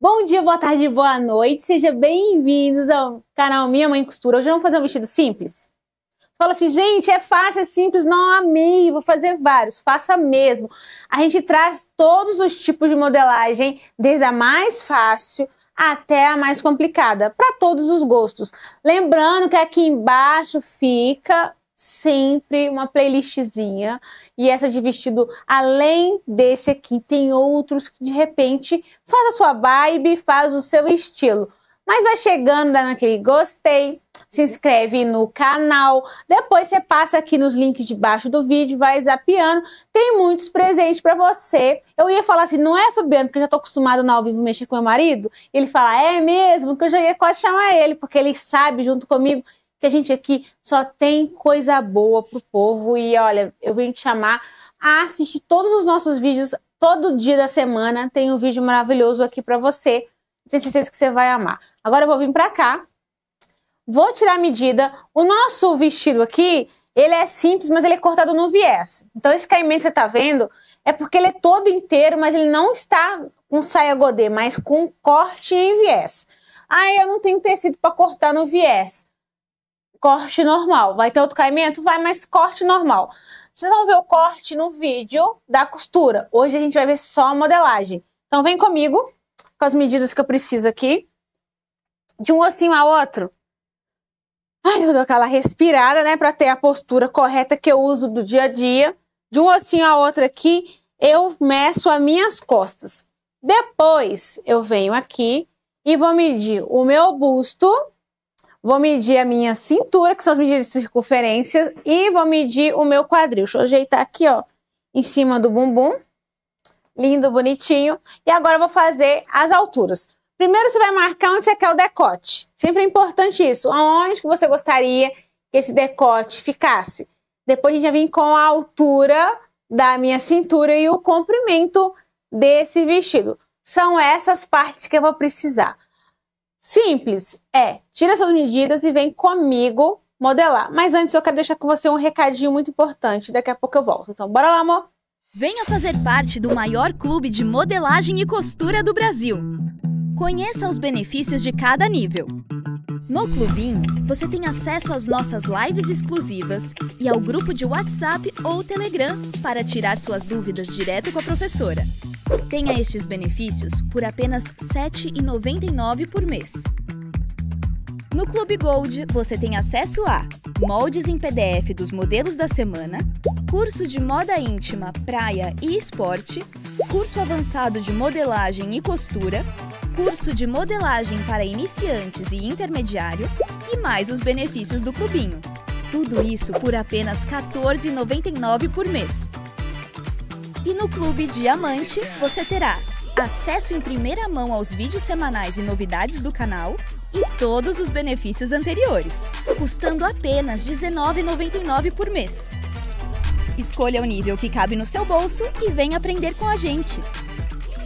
Bom dia, boa tarde, boa noite. Sejam bem-vindos ao canal Minha Mãe Costura. Hoje vamos fazer um vestido simples. Fala assim, gente, é fácil, é simples. Não amei, vou fazer vários. Faça mesmo. A gente traz todos os tipos de modelagem, desde a mais fácil até a mais complicada, para todos os gostos. Lembrando que aqui embaixo fica sempre uma playlistzinha e essa de vestido além desse aqui tem outros que de repente faz a sua vibe, faz o seu estilo. Mas vai chegando, dando aquele gostei, se inscreve no canal, depois você passa aqui nos links debaixo do vídeo, vai zapeando, tem muitos presentes para você. Eu ia falar assim, não é Fabiano, porque eu já tô acostumado ao vivo mexer com meu marido? Ele fala, é mesmo, que eu já ia quase chamar ele, porque ele sabe junto comigo que a gente aqui só tem coisa boa pro povo e olha, eu vim te chamar a assistir todos os nossos vídeos todo dia da semana, tem um vídeo maravilhoso aqui para você. Tenho certeza que você vai amar. Agora eu vou vir para cá. Vou tirar a medida. O nosso vestido aqui, ele é simples, mas ele é cortado no viés. Então esse caimento que você tá vendo é porque ele é todo inteiro, mas ele não está com saia godê, mas com corte em viés. Ah, eu não tenho tecido para cortar no viés corte normal. Vai ter outro caimento? Vai, mas corte normal. Vocês vão ver o corte no vídeo da costura. Hoje a gente vai ver só a modelagem. Então vem comigo com as medidas que eu preciso aqui. De um ossinho a outro. Ai, eu dou aquela respirada, né, para ter a postura correta que eu uso do dia a dia. De um ossinho a outro aqui, eu meço as minhas costas. Depois eu venho aqui e vou medir o meu busto Vou medir a minha cintura, que são as medidas de circunferência, e vou medir o meu quadril. Deixa eu ajeitar aqui, ó, em cima do bumbum. Lindo, bonitinho. E agora eu vou fazer as alturas. Primeiro você vai marcar onde você quer o decote. Sempre é importante isso. Aonde que você gostaria que esse decote ficasse. Depois a gente vai vir com a altura da minha cintura e o comprimento desse vestido. São essas partes que eu vou precisar. Simples, é, tira suas medidas e vem comigo modelar. Mas antes eu quero deixar com você um recadinho muito importante, daqui a pouco eu volto. Então, bora lá, amor? Venha fazer parte do maior clube de modelagem e costura do Brasil. Conheça os benefícios de cada nível. No Clubinho, você tem acesso às nossas lives exclusivas e ao grupo de WhatsApp ou Telegram para tirar suas dúvidas direto com a professora. Tenha estes benefícios por apenas R$ 7,99 por mês. No Clube Gold, você tem acesso a moldes em PDF dos modelos da semana, curso de moda íntima, praia e esporte, curso avançado de modelagem e costura, curso de modelagem para iniciantes e intermediário e mais os benefícios do clubinho. Tudo isso por apenas R$ 14,99 por mês. E no Clube Diamante você terá acesso em primeira mão aos vídeos semanais e novidades do canal e todos os benefícios anteriores, custando apenas R$ 19,99 por mês. Escolha o nível que cabe no seu bolso e venha aprender com a gente.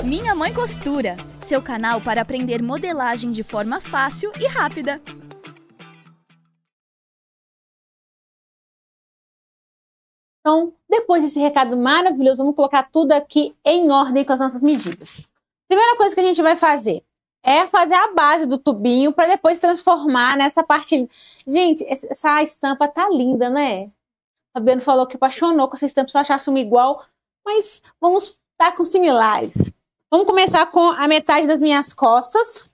Minha Mãe Costura, seu canal para aprender modelagem de forma fácil e rápida. Então, depois desse recado maravilhoso, vamos colocar tudo aqui em ordem com as nossas medidas. Primeira coisa que a gente vai fazer é fazer a base do tubinho para depois transformar nessa parte. Gente, essa estampa tá linda, né? O Fabiano falou que apaixonou com essa estampa, se eu achasse uma igual, mas vamos estar tá com similares. Vamos começar com a metade das minhas costas.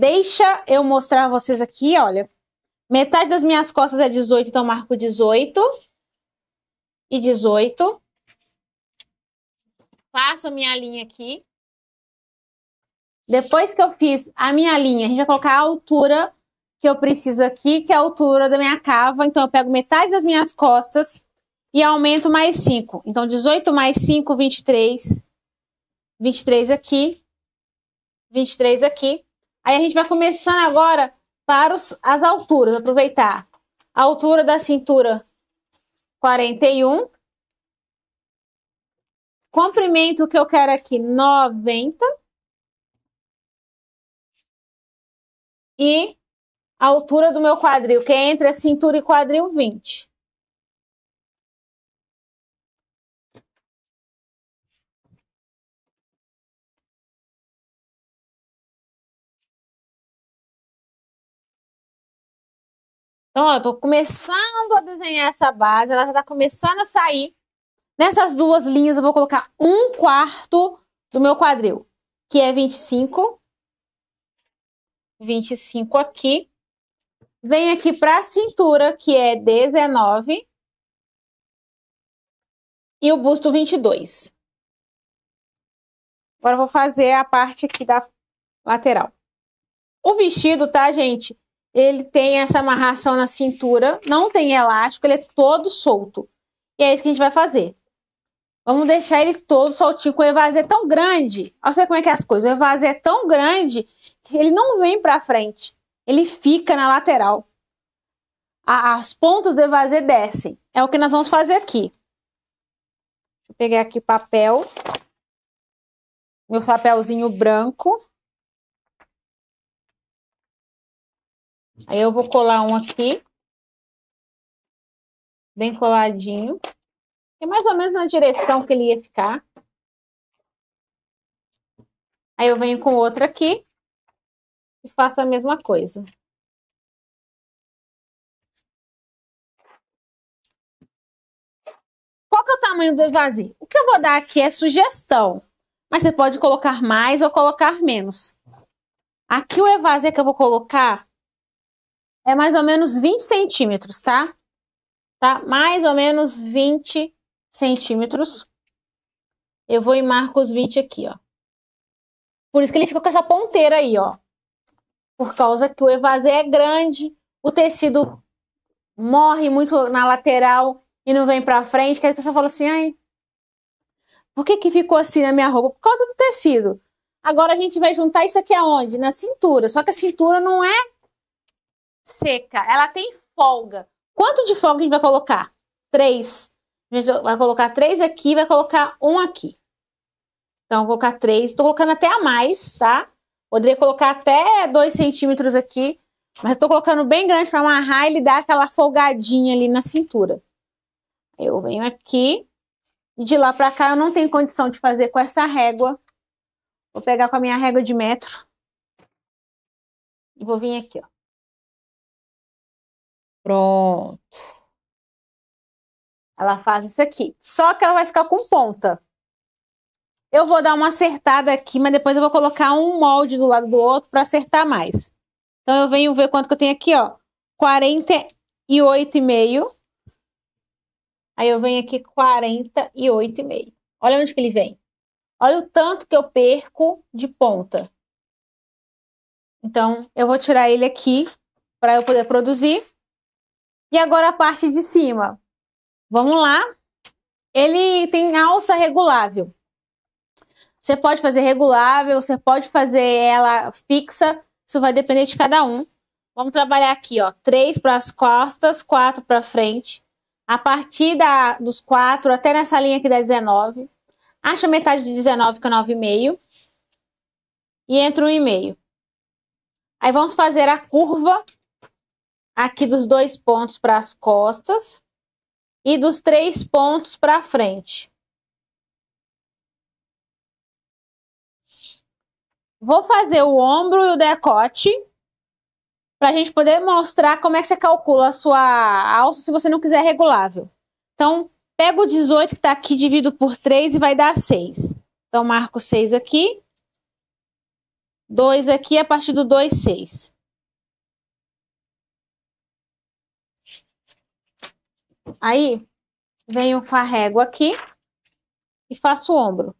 Deixa eu mostrar a vocês aqui, olha. Metade das minhas costas é 18, então marco 18 e 18. Faço a minha linha aqui. Depois que eu fiz a minha linha, a gente vai colocar a altura que eu preciso aqui, que é a altura da minha cava. Então, eu pego metade das minhas costas e aumento mais 5. Então, 18 mais 5, 23. 23 aqui. 23 aqui. Aí, a gente vai começando agora para os, as alturas, aproveitar. A altura da cintura, 41. Comprimento que eu quero aqui, 90. E a altura do meu quadril, que é entre a cintura e quadril, 20. Então, ó, eu tô começando a desenhar essa base, ela já tá começando a sair. Nessas duas linhas, eu vou colocar um quarto do meu quadril, que é 25. 25 aqui. Vem aqui para a cintura, que é 19. E o busto 22. Agora eu vou fazer a parte aqui da lateral. O vestido, tá, gente? Ele tem essa amarração na cintura, não tem elástico, ele é todo solto. E é isso que a gente vai fazer. Vamos deixar ele todo soltinho, com o evasê tão grande. Olha você como é que é as coisas. O evasê é tão grande que ele não vem pra frente. Ele fica na lateral. As pontas do evasê descem. É o que nós vamos fazer aqui. Deixa eu pegar aqui papel. Meu papelzinho branco. Aí eu vou colar um aqui. Bem coladinho. É mais ou menos na direção que ele ia ficar. Aí eu venho com outro aqui. E faço a mesma coisa. Qual que é o tamanho do evasê? O que eu vou dar aqui é sugestão. Mas você pode colocar mais ou colocar menos. Aqui o evasê que eu vou colocar é mais ou menos 20 centímetros, tá? Tá? Mais ou menos 20 centímetros. Eu vou e marco os 20 aqui, ó. Por isso que ele fica com essa ponteira aí, ó. Por causa que o evasê é grande, o tecido morre muito na lateral e não vem pra frente, que a pessoa fala assim, ai, por que que ficou assim na minha roupa? Por causa do tecido. Agora a gente vai juntar isso aqui aonde? Na cintura. Só que a cintura não é seca, ela tem folga. Quanto de folga a gente vai colocar? Três. A gente vai colocar três aqui, vai colocar um aqui. Então, vou colocar três. Estou colocando até a mais, tá? Poderia colocar até dois centímetros aqui, mas estou colocando bem grande para amarrar ele dar aquela folgadinha ali na cintura. Eu venho aqui e de lá para cá eu não tenho condição de fazer com essa régua. Vou pegar com a minha régua de metro e vou vir aqui, ó. Pronto. Ela faz isso aqui. Só que ela vai ficar com ponta. Eu vou dar uma acertada aqui, mas depois eu vou colocar um molde do lado do outro para acertar mais. Então eu venho ver quanto que eu tenho aqui, ó. 48,5. Aí eu venho aqui 48,5. Olha onde que ele vem. Olha o tanto que eu perco de ponta. Então, eu vou tirar ele aqui para eu poder produzir. E agora a parte de cima. Vamos lá. Ele tem alça regulável. Você pode fazer regulável, você pode fazer ela fixa. Isso vai depender de cada um. Vamos trabalhar aqui, ó. Três para as costas, quatro para frente. A partir da, dos quatro até nessa linha aqui da 19. Acha metade de 19 com 9,5. E entra um e meio. Aí vamos fazer a curva aqui dos dois pontos para as costas e dos três pontos para frente. Vou fazer o ombro e o decote para a gente poder mostrar como é que você calcula a sua alça se você não quiser regulável. Então, pega o 18 que está aqui, divido por 3 e vai dar 6. Então, marco 6 aqui. 2 aqui, a partir do 2, 6. Aí, venho régua aqui e faço o ombro.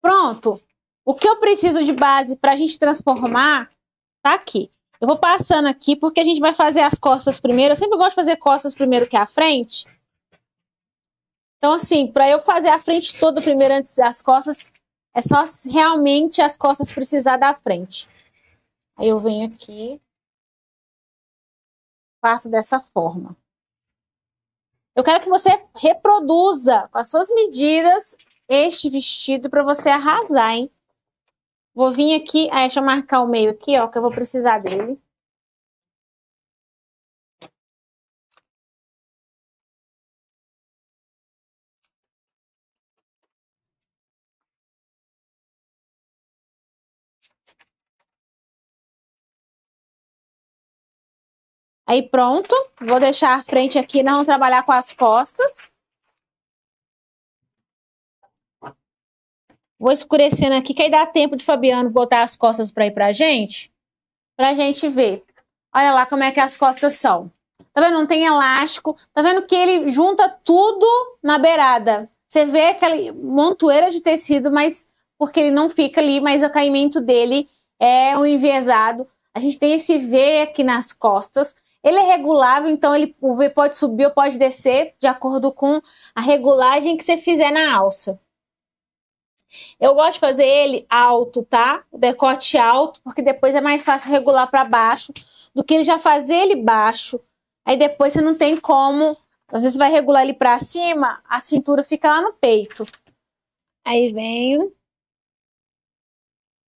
Pronto. O que eu preciso de base para a gente transformar tá aqui. Eu vou passando aqui porque a gente vai fazer as costas primeiro. Eu sempre gosto de fazer costas primeiro que a frente. Então, assim, para eu fazer a frente toda primeiro antes das costas, é só realmente as costas precisar da frente. Aí eu venho aqui, faço dessa forma. Eu quero que você reproduza com as suas medidas este vestido para você arrasar, hein? Vou vir aqui, aí deixa eu marcar o meio aqui, ó, que eu vou precisar dele. Aí pronto, vou deixar a frente aqui, não trabalhar com as costas. Vou escurecendo aqui, que aí dá tempo de Fabiano botar as costas para ir pra gente, pra gente ver. Olha lá como é que as costas são. Tá vendo? Não tem elástico. Tá vendo que ele junta tudo na beirada. Você vê aquela montoeira de tecido, mas porque ele não fica ali, mas o caimento dele é um enviesado. A gente tem esse V aqui nas costas. Ele é regulável, então ele, o V pode subir ou pode descer de acordo com a regulagem que você fizer na alça. Eu gosto de fazer ele alto, tá? O decote alto, porque depois é mais fácil regular para baixo do que ele já fazer ele baixo. Aí depois você não tem como, às vezes vai regular ele para cima, a cintura fica lá no peito. Aí venho,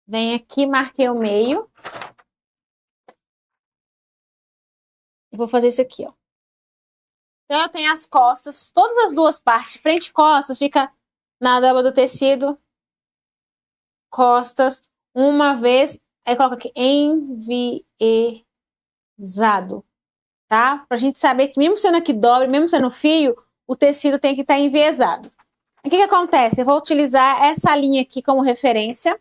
venho aqui, marquei o meio. E vou fazer isso aqui, ó. Então eu tenho as costas, todas as duas partes, frente e costas, fica na dobra do tecido, costas, uma vez, aí coloca aqui, enviesado, tá? Pra gente saber que mesmo sendo aqui dobre, mesmo sendo fio, o tecido tem que estar tá enviesado. O que que acontece? Eu vou utilizar essa linha aqui como referência.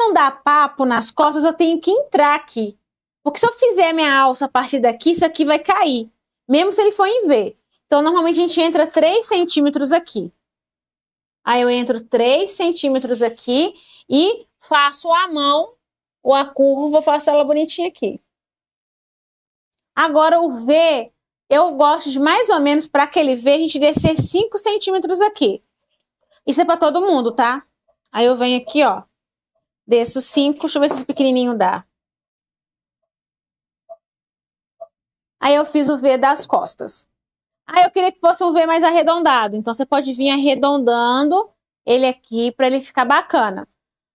Não dar papo nas costas, eu tenho que entrar aqui. Porque se eu fizer minha alça a partir daqui, isso aqui vai cair. Mesmo se ele for em V. Então, normalmente a gente entra 3 centímetros aqui. Aí eu entro 3 centímetros aqui e faço a mão ou a curva, faço ela bonitinha aqui. Agora o V, eu gosto de mais ou menos para aquele V a gente descer 5 centímetros aqui. Isso é para todo mundo, tá? Aí eu venho aqui, ó. Desço 5, deixa eu ver se esse pequenininho dá. Aí eu fiz o V das costas. Ah, eu queria que fosse um V mais arredondado. Então você pode vir arredondando ele aqui para ele ficar bacana.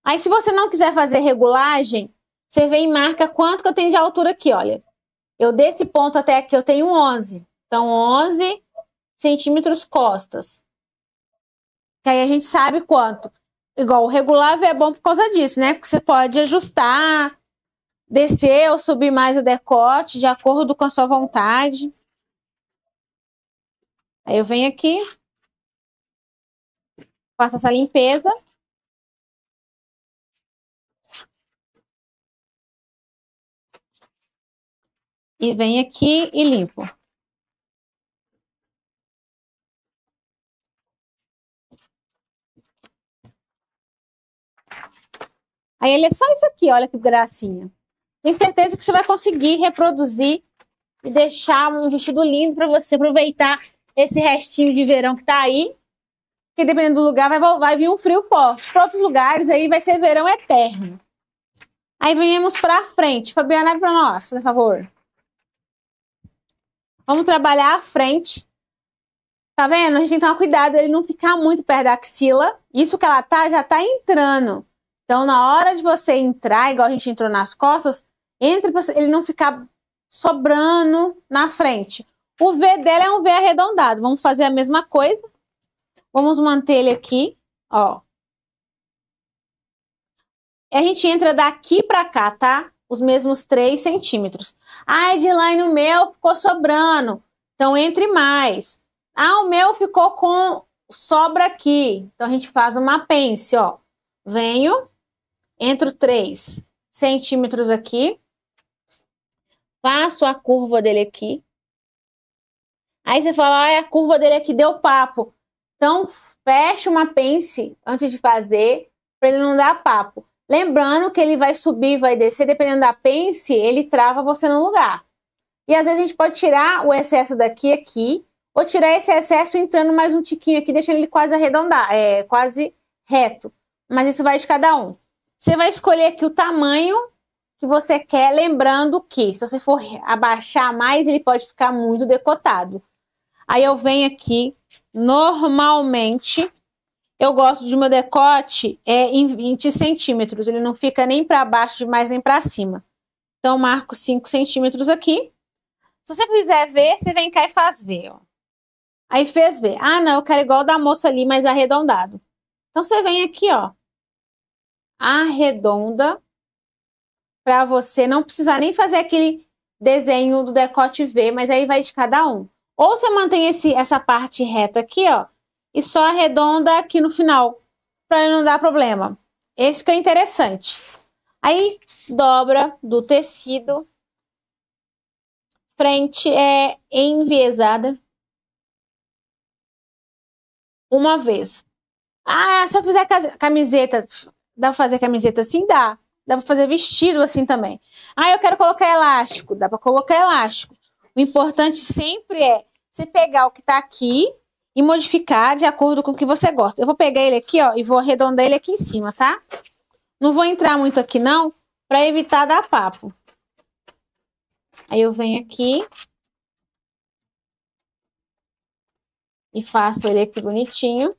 Aí se você não quiser fazer regulagem, você vem e marca quanto que eu tenho de altura aqui, olha. Eu desse ponto até aqui eu tenho 11. Então 11 centímetros costas. Que aí a gente sabe quanto. Igual o regulável é bom por causa disso, né? Porque você pode ajustar, descer ou subir mais o decote de acordo com a sua vontade. Aí eu venho aqui, faço essa limpeza. E venho aqui e limpo. Aí ele é só isso aqui, olha que gracinha. Tenho certeza que você vai conseguir reproduzir e deixar um vestido lindo para você aproveitar esse restinho de verão que tá aí, que dependendo do lugar vai, vai vir um frio forte. Para outros lugares aí vai ser verão eterno. Aí venhamos para frente. Fabiana, para nós, por favor. Vamos trabalhar a frente. Tá vendo? A gente tem que tomar cuidado ele não ficar muito perto da axila. Isso que ela tá, já tá entrando. Então, na hora de você entrar, igual a gente entrou nas costas, entre pra ele não ficar sobrando na frente. O V dela é um V arredondado. Vamos fazer a mesma coisa. Vamos manter ele aqui, ó. E a gente entra daqui para cá, tá? Os mesmos 3 centímetros. Ah, Edline, o meu ficou sobrando. Então, entre mais. Ah, o meu ficou com sobra aqui. Então, a gente faz uma pence, ó. Venho, entro 3 centímetros aqui. Faço a curva dele aqui. Aí você fala, ah, a curva dele aqui deu papo. Então, fecha uma pence antes de fazer, para ele não dar papo. Lembrando que ele vai subir, vai descer, dependendo da pence, ele trava você no lugar. E às vezes a gente pode tirar o excesso daqui aqui, ou tirar esse excesso entrando mais um tiquinho aqui, deixando ele quase arredondar, é, quase reto. Mas isso vai de cada um. Você vai escolher aqui o tamanho que você quer, lembrando que se você for abaixar mais, ele pode ficar muito decotado. Aí eu venho aqui, normalmente, eu gosto de meu decote é em 20 centímetros, ele não fica nem para baixo demais nem para cima. Então, marco 5 centímetros aqui. Se você quiser ver, você vem cá e faz ver, ó. Aí fez ver. Ah, não, eu quero igual da moça ali, mas arredondado. Então, você vem aqui, ó. Arredonda para você não precisar nem fazer aquele desenho do decote V, mas aí vai de cada um. Ou você mantém esse, essa parte reta aqui, ó, e só arredonda aqui no final, para não dar problema. Esse que é interessante. Aí, dobra do tecido. Frente é enviesada. Uma vez. Ah, se eu fizer camiseta, dá pra fazer camiseta assim? Dá. Dá pra fazer vestido assim também. Ah, eu quero colocar elástico. Dá pra colocar elástico. O importante sempre é você pegar o que tá aqui e modificar de acordo com o que você gosta. Eu vou pegar ele aqui, ó, e vou arredondar ele aqui em cima, tá? Não vou entrar muito aqui, não, para evitar dar papo. Aí eu venho aqui e faço ele aqui bonitinho.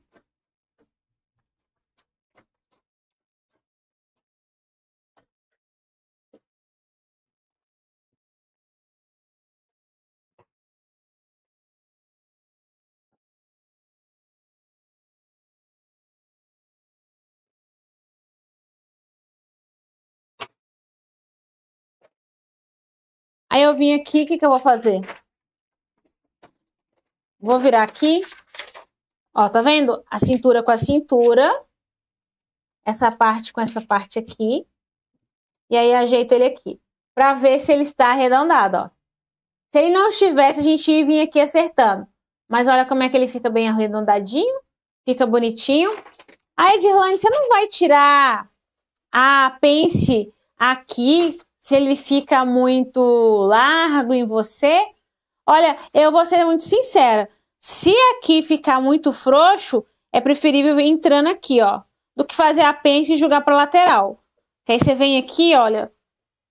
Aí eu vim aqui, o que, que eu vou fazer? Vou virar aqui. Ó, tá vendo? A cintura com a cintura. Essa parte com essa parte aqui. E aí ajeito ele aqui. Pra ver se ele está arredondado, ó. Se ele não estivesse, a gente vir aqui acertando. Mas olha como é que ele fica bem arredondadinho. Fica bonitinho. Aí, Edirlane, você não vai tirar a pence aqui se ele fica muito largo em você. Olha, eu vou ser muito sincera. Se aqui ficar muito frouxo, é preferível vir entrando aqui, ó, do que fazer a pence e jogar para lateral. Que aí você vem aqui, olha,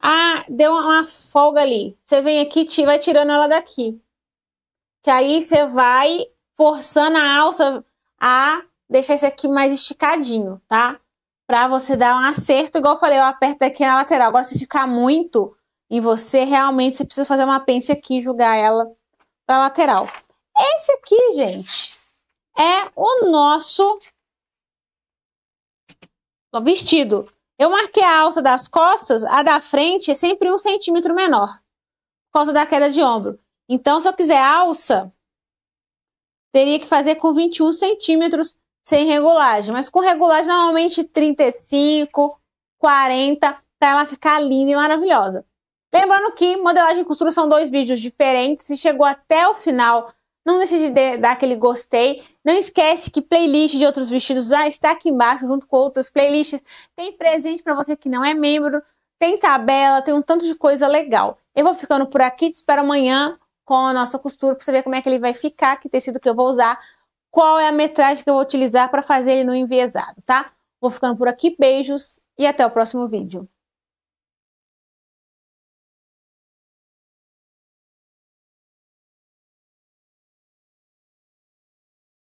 ah, deu uma folga ali. Você vem aqui e vai tirando ela daqui. Que aí você vai forçando a alça a deixar isso aqui mais esticadinho, tá? Para você dar um acerto, igual eu falei, eu aperto aqui na lateral. Agora, se ficar muito em você, realmente você precisa fazer uma pence aqui e jogar ela para lateral. Esse aqui, gente, é o nosso vestido. Eu marquei a alça das costas, a da frente é sempre um centímetro menor, por causa da queda de ombro. Então, se eu quiser alça, teria que fazer com 21 centímetros sem regulagem, mas com regulagem normalmente 35, 40, para ela ficar linda e maravilhosa. Lembrando que modelagem e costura são dois vídeos diferentes. Se chegou até o final, não deixe de dar aquele gostei. Não esquece que playlist de outros vestidos já está aqui embaixo, junto com outras playlists. Tem presente para você que não é membro, tem tabela, tem um tanto de coisa legal. Eu vou ficando por aqui, te espero amanhã com a nossa costura para você ver como é que ele vai ficar, que tecido que eu vou usar qual é a metragem que eu vou utilizar para fazer ele no enviesado, tá? Vou ficando por aqui, beijos e até o próximo vídeo.